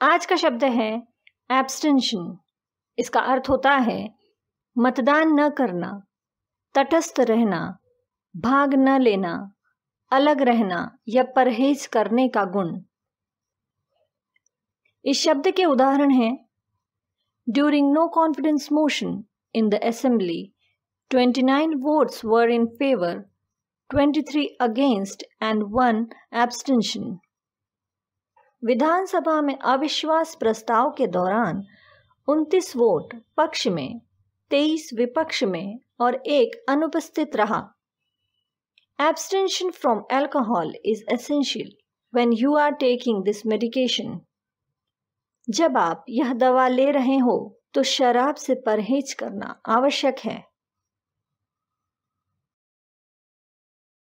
आज का शब्द है एब्सटेंशन इसका अर्थ होता है मतदान न करना, तटस्थ रहना, भाग न लेना, अलग रहना या परहेज करने का गुण। इस शब्द के उदाहरण हैं during no confidence motion in the assembly 29 votes were in favor 23 against and one abstention विधानसभा में अविश्वास प्रस्ताव के दौरान 29 वोट पक्ष में 23 विपक्ष में और एक अनुपस्थित रहा। Abstention from alcohol is essential when you are taking this medication जब आप यह दवा ले रहे हो तो शराब से परहेज करना आवश्यक है।